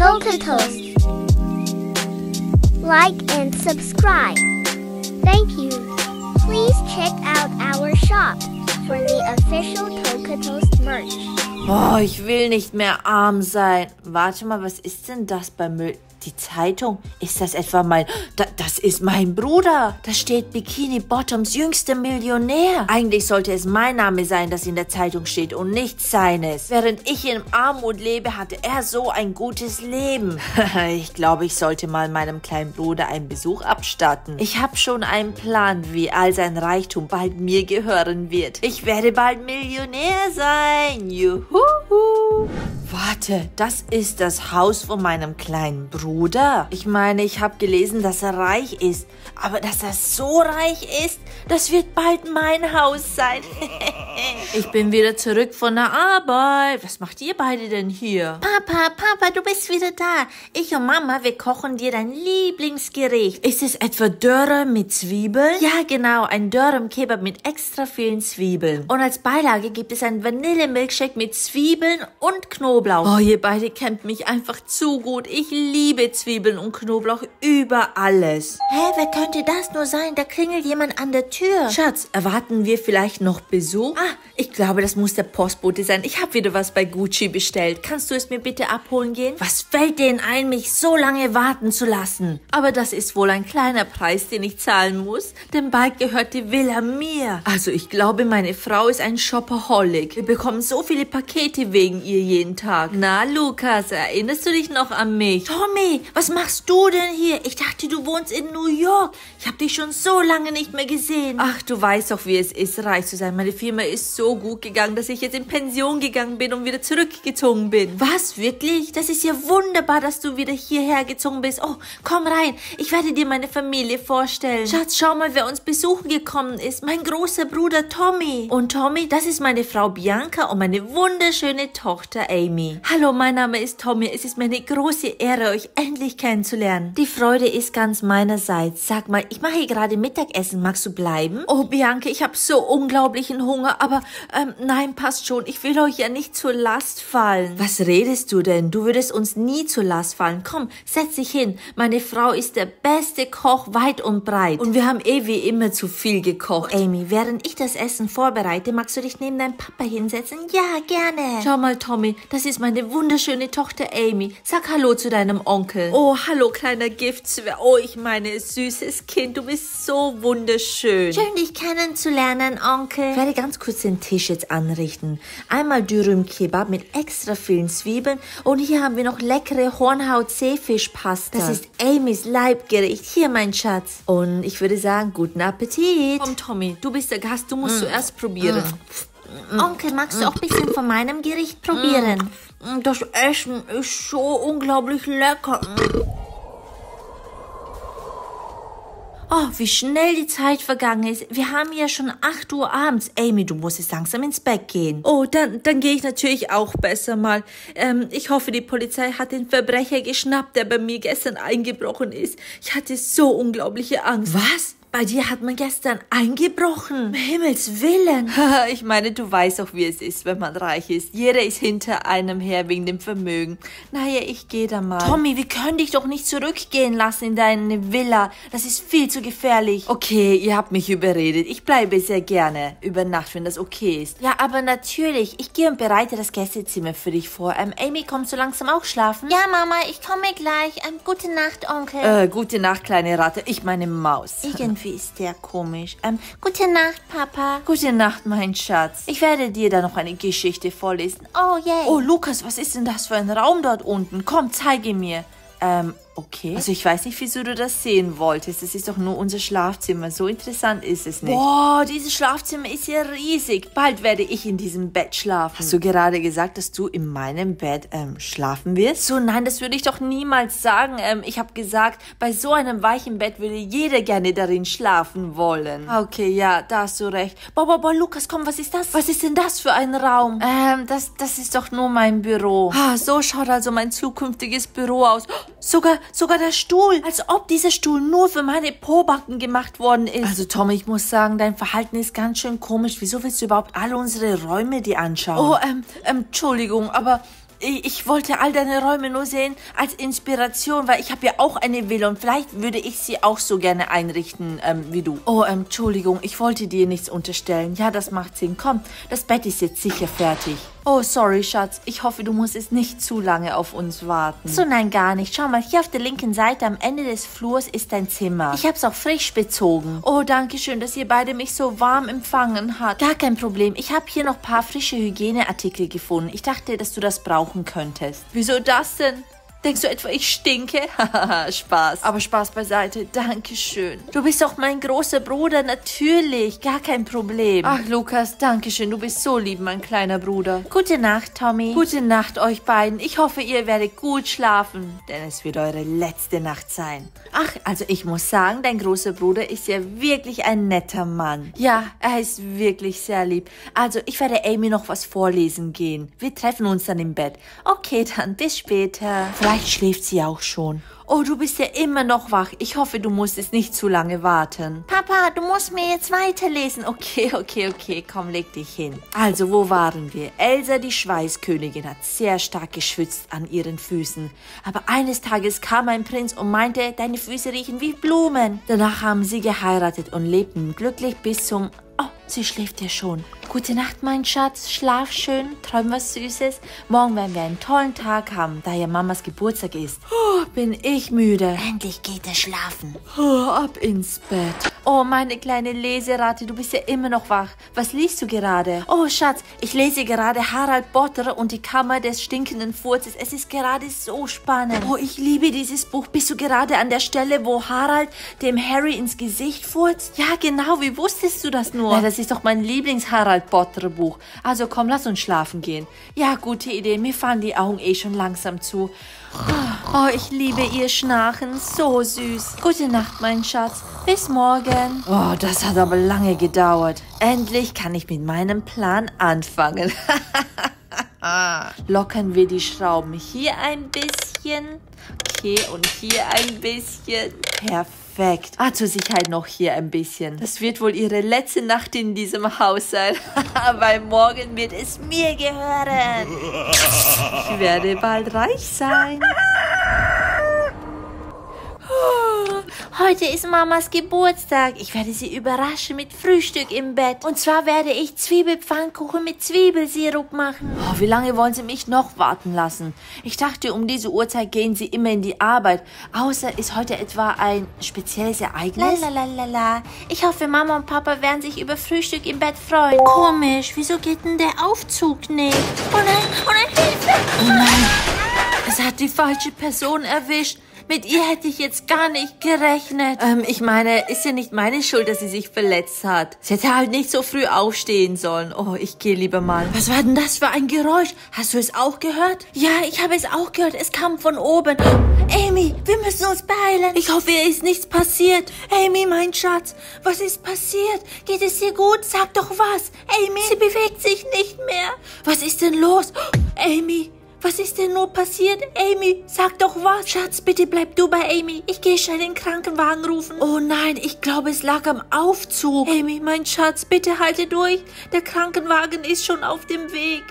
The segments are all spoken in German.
Toka Toast. Like and subscribe. Thank you. Please check out our shop for the official Toka Toast merch. Oh, ich will nicht mehr arm sein. Warte mal, was ist denn das beim Müll? Die Zeitung? Ist das etwa mein... Da, das ist mein Bruder. Da steht Bikini Bottoms jüngster Millionär. Eigentlich sollte es mein Name sein, das in der Zeitung steht und nicht seines. Während ich in Armut lebe, hatte er so ein gutes Leben. ich glaube, ich sollte mal meinem kleinen Bruder einen Besuch abstatten. Ich habe schon einen Plan, wie all sein Reichtum bald mir gehören wird. Ich werde bald Millionär sein. Juhu. Warte, das ist das Haus von meinem kleinen Bruder. Ich meine, ich habe gelesen, dass er reich ist. Aber dass er so reich ist, das wird bald mein Haus sein. ich bin wieder zurück von der Arbeit. Was macht ihr beide denn hier? Papa, Papa, du bist wieder da. Ich und Mama, wir kochen dir dein Lieblingsgericht. Ist es etwa Dörre mit Zwiebeln? Ja, genau, ein Dörrem-Kebab mit extra vielen Zwiebeln. Und als Beilage gibt es einen Vanille-Milkshake mit Zwiebeln und Knoblauch. Oh, ihr beide kennt mich einfach zu gut. Ich liebe Zwiebeln und Knoblauch über alles. Hä, wer könnte das nur sein? Da klingelt jemand an der Tür. Schatz, erwarten wir vielleicht noch Besuch? Ah, ich glaube, das muss der Postbote sein. Ich habe wieder was bei Gucci bestellt. Kannst du es mir bitte abholen gehen? Was fällt denen ein, mich so lange warten zu lassen? Aber das ist wohl ein kleiner Preis, den ich zahlen muss, denn bald gehört die Villa mir. Also ich glaube, meine Frau ist ein Shopaholic. Wir bekommen so viele Pakete wegen ihr jeden Tag. Na, Lukas, erinnerst du dich noch an mich? Tommy, was machst du denn hier? Ich dachte, du wohnst in New York. Ich habe dich schon so lange nicht mehr gesehen. Ach, du weißt doch, wie es ist, reich zu sein. Meine Firma ist so gut gegangen, dass ich jetzt in Pension gegangen bin und wieder zurückgezogen bin. Was, wirklich? Das ist ja wunderbar, dass du wieder hierher gezogen bist. Oh, komm rein. Ich werde dir meine Familie vorstellen. Schatz, schau mal, wer uns besuchen gekommen ist. Mein großer Bruder Tommy. Und Tommy, das ist meine Frau Bianca und meine wunderschöne Tochter Amy. Hallo, mein Name ist Tommy. Es ist mir eine große Ehre, euch endlich kennenzulernen. Die Freude ist ganz meinerseits. Sag mal, ich mache hier gerade Mittagessen. Magst du bleiben? Oh, Bianca, ich habe so unglaublichen Hunger, aber ähm, nein, passt schon. Ich will euch ja nicht zur Last fallen. Was redest du denn? Du würdest uns nie zur Last fallen. Komm, setz dich hin. Meine Frau ist der beste Koch weit und breit. Und wir haben eh wie immer zu viel gekocht. Amy, während ich das Essen vorbereite, magst du dich neben deinem Papa hinsetzen? Ja, gerne. Schau mal, Tommy, das ist meine wunderschöne Tochter Amy. Sag Hallo zu deinem Onkel. Oh, hallo, kleiner Giftzwerg. Oh, ich meine, süßes Kind, du bist so wunderschön. Schön, dich kennenzulernen, Onkel. Ich werde ganz kurz den Tisch jetzt anrichten. Einmal Dürüm Kebab mit extra vielen Zwiebeln und hier haben wir noch leckere Hornhaut-Seefischpasta. Das ist Amys Leibgericht. Hier, mein Schatz. Und ich würde sagen, guten Appetit. Komm, Tommy, du bist der Gast, du musst mm. zuerst probieren. Mm. Onkel, magst du auch ein bisschen von meinem Gericht probieren? Mm. Das Essen ist so unglaublich lecker. Oh, wie schnell die Zeit vergangen ist. Wir haben ja schon 8 Uhr abends. Amy, du musst jetzt langsam ins Bett gehen. Oh, dann, dann gehe ich natürlich auch besser mal. Ähm, ich hoffe, die Polizei hat den Verbrecher geschnappt, der bei mir gestern eingebrochen ist. Ich hatte so unglaubliche Angst. Was? Bei dir hat man gestern eingebrochen. Um Himmels Willen. ich meine, du weißt auch, wie es ist, wenn man reich ist. Jeder ist hinter einem her wegen dem Vermögen. Naja, ich gehe da mal. Tommy, wir können dich doch nicht zurückgehen lassen in deine Villa. Das ist viel zu gefährlich. Okay, ihr habt mich überredet. Ich bleibe sehr gerne über Nacht, wenn das okay ist. Ja, aber natürlich. Ich gehe und bereite das Gästezimmer für dich vor. Ähm, Amy, kommst du langsam auch schlafen? Ja, Mama, ich komme gleich. Ähm, gute Nacht, Onkel. Äh, gute Nacht, kleine Ratte. Ich meine Maus. Irgendwie ist der komisch. Ähm, gute Nacht, Papa. Gute Nacht, mein Schatz. Ich werde dir da noch eine Geschichte vorlesen. Oh, yay. Oh, Lukas, was ist denn das für ein Raum dort unten? Komm, zeige mir. Ähm, okay. Also ich weiß nicht, wieso du das sehen wolltest. Das ist doch nur unser Schlafzimmer. So interessant ist es nicht. Boah, dieses Schlafzimmer ist ja riesig. Bald werde ich in diesem Bett schlafen. Hast du gerade gesagt, dass du in meinem Bett ähm, schlafen wirst? So, nein, das würde ich doch niemals sagen. Ähm, ich habe gesagt, bei so einem weichen Bett würde jeder gerne darin schlafen wollen. Okay, ja, da hast du recht. Boah, boah, boah, Lukas, komm, was ist das? Was ist denn das für ein Raum? Ähm, das, das ist doch nur mein Büro. Ah, so schaut also mein zukünftiges Büro aus. Sogar, sogar der Stuhl. Als ob dieser Stuhl nur für meine Pobacken gemacht worden ist. Also, Tom, ich muss sagen, dein Verhalten ist ganz schön komisch. Wieso willst du überhaupt alle unsere Räume dir anschauen? Oh, ähm, ähm, Entschuldigung, aber ich, ich wollte all deine Räume nur sehen als Inspiration, weil ich habe ja auch eine Villa und vielleicht würde ich sie auch so gerne einrichten ähm, wie du. Oh, ähm, Entschuldigung, ich wollte dir nichts unterstellen. Ja, das macht Sinn. Komm, das Bett ist jetzt sicher fertig. Oh, sorry, Schatz. Ich hoffe, du musst es nicht zu lange auf uns warten. So, nein, gar nicht. Schau mal, hier auf der linken Seite am Ende des Flurs ist dein Zimmer. Ich hab's auch frisch bezogen. Oh, danke schön, dass ihr beide mich so warm empfangen habt. Gar kein Problem. Ich habe hier noch ein paar frische Hygieneartikel gefunden. Ich dachte, dass du das brauchen könntest. Wieso das denn? Denkst du etwa, ich stinke? Haha, Spaß. Aber Spaß beiseite. Dankeschön. Du bist doch mein großer Bruder, natürlich. Gar kein Problem. Ach, Lukas, Dankeschön. Du bist so lieb, mein kleiner Bruder. Gute Nacht, Tommy. Gute Nacht euch beiden. Ich hoffe, ihr werdet gut schlafen, denn es wird eure letzte Nacht sein. Ach, also ich muss sagen, dein großer Bruder ist ja wirklich ein netter Mann. Ja, er ist wirklich sehr lieb. Also, ich werde Amy noch was vorlesen gehen. Wir treffen uns dann im Bett. Okay, dann bis später. Vielleicht schläft sie auch schon. Oh, du bist ja immer noch wach. Ich hoffe, du musstest nicht zu lange warten. Papa, du musst mir jetzt weiterlesen. Okay, okay, okay. Komm, leg dich hin. Also, wo waren wir? Elsa, die Schweißkönigin, hat sehr stark geschwitzt an ihren Füßen. Aber eines Tages kam ein Prinz und meinte, deine Füße riechen wie Blumen. Danach haben sie geheiratet und lebten glücklich bis zum... Oh, sie schläft ja schon. Gute Nacht, mein Schatz. Schlaf schön, träum was Süßes. Morgen werden wir einen tollen Tag haben, da ja Mamas Geburtstag ist. Oh, bin ich müde. Endlich geht er schlafen. Oh, ab ins Bett. Oh, meine kleine Leseratte, du bist ja immer noch wach. Was liest du gerade? Oh, Schatz, ich lese gerade Harald Potter und die Kammer des stinkenden Furzes. Es ist gerade so spannend. Oh, ich liebe dieses Buch. Bist du gerade an der Stelle, wo Harald dem Harry ins Gesicht furzt? Ja, genau. Wie wusstest du das nur? Ja, das ist doch mein Lieblings-Harald Potter Buch. Also komm, lass uns schlafen gehen. Ja, gute Idee. Mir fallen die Augen eh schon langsam zu. Oh, ich liebe ihr Schnarchen. So süß. Gute Nacht, mein Schatz. Bis morgen. Oh, das hat aber lange gedauert. Endlich kann ich mit meinem Plan anfangen. Lockern wir die Schrauben hier ein bisschen. Okay, und hier ein bisschen. Perfekt. Ah, zur Sicherheit noch hier ein bisschen. Das wird wohl ihre letzte Nacht in diesem Haus sein. Weil morgen wird es mir gehören. Ich werde bald reich sein. Heute ist Mamas Geburtstag. Ich werde sie überraschen mit Frühstück im Bett. Und zwar werde ich Zwiebelpfannkuchen mit Zwiebelsirup machen. Oh, wie lange wollen Sie mich noch warten lassen? Ich dachte, um diese Uhrzeit gehen Sie immer in die Arbeit. Außer ist heute etwa ein spezielles Ereignis? Lalalala. Ich hoffe, Mama und Papa werden sich über Frühstück im Bett freuen. Komisch, wieso geht denn der Aufzug nicht? Oh nein, oh nein, Hilfe! Oh nein, es hat die falsche Person erwischt. Mit ihr hätte ich jetzt gar nicht gerechnet. Ähm, ich meine, ist ja nicht meine Schuld, dass sie sich verletzt hat. Sie hätte halt nicht so früh aufstehen sollen. Oh, ich gehe lieber mal. Was war denn das für ein Geräusch? Hast du es auch gehört? Ja, ich habe es auch gehört. Es kam von oben. Amy, wir müssen uns beeilen. Ich hoffe, ihr ist nichts passiert. Amy, mein Schatz, was ist passiert? Geht es dir gut? Sag doch was. Amy. Sie bewegt sich nicht mehr. Was ist denn los? Amy, was ist denn nur passiert? Amy, sag doch was. Schatz, bitte bleib du bei Amy. Ich gehe schnell den Krankenwagen rufen. Oh nein, ich glaube, es lag am Aufzug. Amy, mein Schatz, bitte halte durch. Der Krankenwagen ist schon auf dem Weg.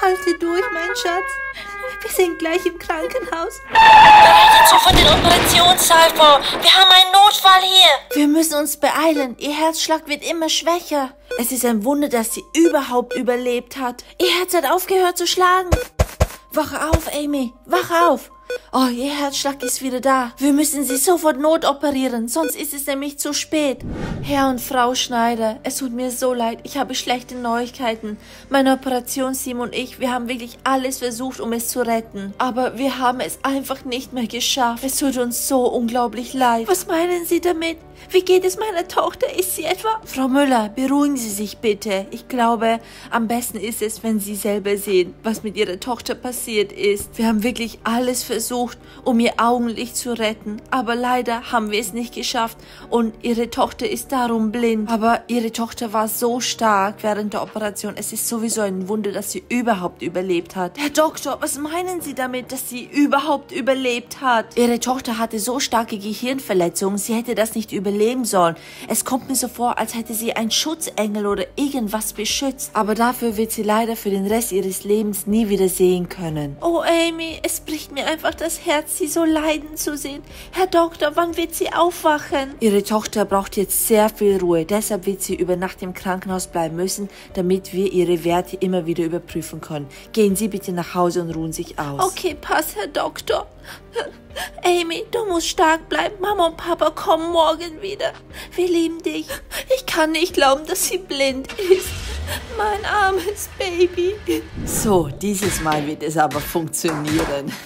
Halte durch, mein Schatz. Wir sind gleich im Krankenhaus. Bereitet sofort den Operationssaal vor. Wir haben einen Notfall hier. Wir müssen uns beeilen. Ihr Herzschlag wird immer schwächer. Es ist ein Wunder, dass sie überhaupt überlebt hat. Ihr Herz hat aufgehört zu schlagen. Wach auf, Amy. Wach auf. Oh, ihr Herzschlag ist wieder da. Wir müssen sie sofort notoperieren, sonst ist es nämlich zu spät. Herr und Frau Schneider, es tut mir so leid, ich habe schlechte Neuigkeiten. Mein Operationsteam und ich, wir haben wirklich alles versucht, um es zu retten. Aber wir haben es einfach nicht mehr geschafft. Es tut uns so unglaublich leid. Was meinen Sie damit? Wie geht es meiner Tochter? Ist sie etwa? Frau Müller, beruhigen Sie sich bitte. Ich glaube, am besten ist es, wenn Sie selber sehen, was mit Ihrer Tochter passiert ist. Wir haben wirklich alles versucht um ihr Augenlicht zu retten, aber leider haben wir es nicht geschafft und ihre Tochter ist darum blind. Aber ihre Tochter war so stark während der Operation. Es ist sowieso ein Wunder, dass sie überhaupt überlebt hat. Herr Doktor, was meinen Sie damit, dass sie überhaupt überlebt hat? Ihre Tochter hatte so starke Gehirnverletzungen, sie hätte das nicht überleben sollen. Es kommt mir so vor, als hätte sie ein Schutzengel oder irgendwas beschützt. Aber dafür wird sie leider für den Rest ihres Lebens nie wieder sehen können. Oh, Amy, es bricht mir einfach das Herz, sie so leiden zu sehen. Herr Doktor, wann wird sie aufwachen? Ihre Tochter braucht jetzt sehr viel Ruhe. Deshalb wird sie über Nacht im Krankenhaus bleiben müssen, damit wir ihre Werte immer wieder überprüfen können. Gehen Sie bitte nach Hause und ruhen sich aus. Okay, pass, Herr Doktor. Amy, du musst stark bleiben. Mama und Papa kommen morgen wieder. Wir lieben dich. Ich kann nicht glauben, dass sie blind ist. Mein armes Baby. So, dieses Mal wird es aber funktionieren.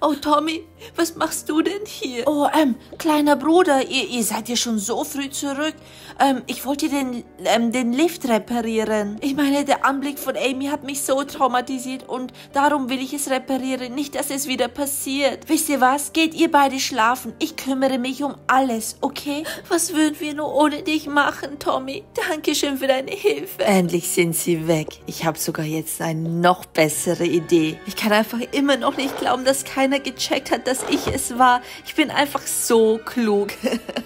Oh, Tommy, was machst du denn hier? Oh, ähm, kleiner Bruder, ihr, ihr seid ja schon so früh zurück. Ähm, ich wollte den, ähm, den Lift reparieren. Ich meine, der Anblick von Amy hat mich so traumatisiert und darum will ich es reparieren. Nicht, dass es wieder passiert. Wisst ihr was? Geht ihr beide schlafen. Ich kümmere mich um alles, okay? Was würden wir nur ohne dich machen, Tommy? Dankeschön für deine Hilfe. Endlich sind sie weg. Ich habe sogar jetzt eine noch bessere Idee. Ich kann einfach immer noch nicht glauben, dass keiner gecheckt hat, dass ich es war. Ich bin einfach so klug.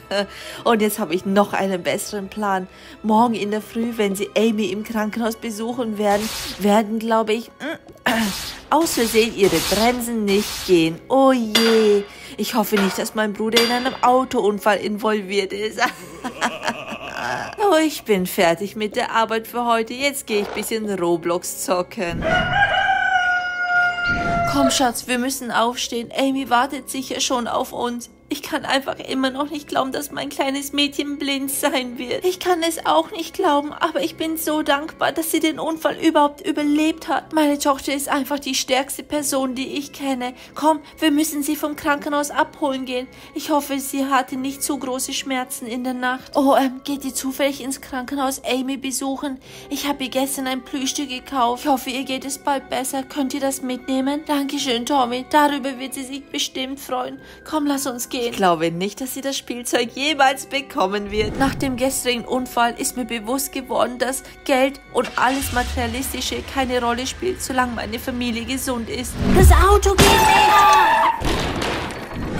Und jetzt habe ich noch einen besseren Plan. Morgen in der Früh, wenn sie Amy im Krankenhaus besuchen werden, werden, glaube ich, aus Versehen ihre Bremsen nicht gehen. Oh je. Ich hoffe nicht, dass mein Bruder in einem Autounfall involviert ist. oh, ich bin fertig mit der Arbeit für heute. Jetzt gehe ich ein bisschen Roblox zocken. Komm, Schatz, wir müssen aufstehen. Amy wartet sicher schon auf uns. Ich kann einfach immer noch nicht glauben, dass mein kleines Mädchen blind sein wird. Ich kann es auch nicht glauben, aber ich bin so dankbar, dass sie den Unfall überhaupt überlebt hat. Meine Tochter ist einfach die stärkste Person, die ich kenne. Komm, wir müssen sie vom Krankenhaus abholen gehen. Ich hoffe, sie hatte nicht zu große Schmerzen in der Nacht. Oh, ähm, geht ihr zufällig ins Krankenhaus Amy besuchen? Ich habe ihr gestern ein Plüschtier gekauft. Ich hoffe, ihr geht es bald besser. Könnt ihr das mitnehmen? Dankeschön, Tommy. Darüber wird sie sich bestimmt freuen. Komm, lass uns gehen. Ich glaube nicht, dass sie das Spielzeug jemals bekommen wird. Nach dem gestrigen Unfall ist mir bewusst geworden, dass Geld und alles Materialistische keine Rolle spielt, solange meine Familie gesund ist. Das Auto geht wieder!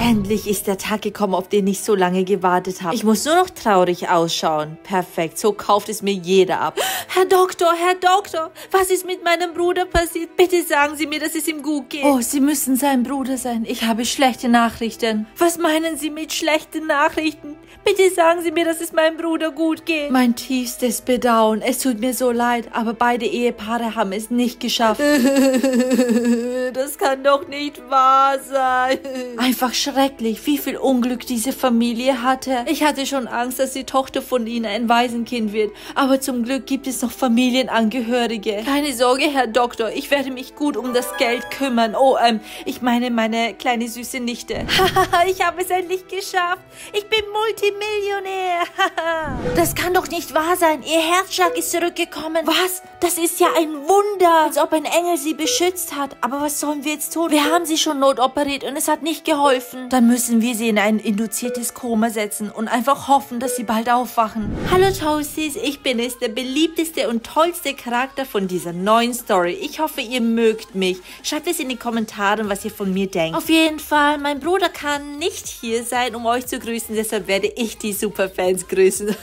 Endlich ist der Tag gekommen, auf den ich so lange gewartet habe. Ich muss nur noch traurig ausschauen. Perfekt, so kauft es mir jeder ab. Herr Doktor, Herr Doktor, was ist mit meinem Bruder passiert? Bitte sagen Sie mir, dass es ihm gut geht. Oh, Sie müssen sein Bruder sein. Ich habe schlechte Nachrichten. Was meinen Sie mit schlechten Nachrichten? Bitte sagen Sie mir, dass es meinem Bruder gut geht. Mein tiefstes Bedauern. Es tut mir so leid, aber beide Ehepaare haben es nicht geschafft. das kann doch nicht wahr sein. Einfach schrecklich, wie viel Unglück diese Familie hatte. Ich hatte schon Angst, dass die Tochter von ihnen ein Waisenkind wird, aber zum Glück gibt es noch Familienangehörige. Keine Sorge, Herr Doktor, ich werde mich gut um das Geld kümmern. Oh, ähm, ich meine meine kleine süße Nichte. Haha, ich habe es endlich geschafft. Ich bin Multimillionär. das kann doch nicht wahr sein. Ihr Herzschlag ist zurückgekommen. Was? Das ist ja ein Wunder. Als ob ein Engel sie beschützt hat. Aber was sollen wir jetzt tun? Wir haben sie schon notoperiert und es hat nicht geholfen schlafen, dann müssen wir sie in ein induziertes Koma setzen und einfach hoffen, dass sie bald aufwachen. Hallo Toasties, ich bin es, der beliebteste und tollste Charakter von dieser neuen Story. Ich hoffe, ihr mögt mich. Schreibt es in die Kommentare, was ihr von mir denkt. Auf jeden Fall, mein Bruder kann nicht hier sein, um euch zu grüßen, deshalb werde ich die Superfans grüßen.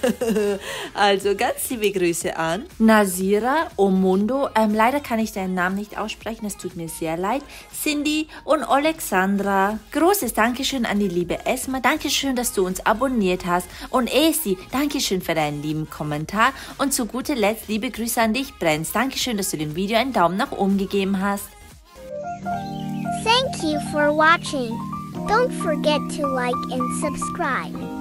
also ganz liebe Grüße an Nasira Omundo. Ähm, leider kann ich deinen Namen nicht aussprechen, es tut mir sehr leid. Cindy und Alexandra. Großes Dankeschön an die liebe Esma. Dankeschön, dass du uns abonniert hast. Und Esi, Dankeschön für deinen lieben Kommentar. Und zu guter Letzt liebe Grüße an dich, Brenz. Dankeschön, dass du dem Video einen Daumen nach oben gegeben hast. Thank you for watching. Don't forget to like and subscribe.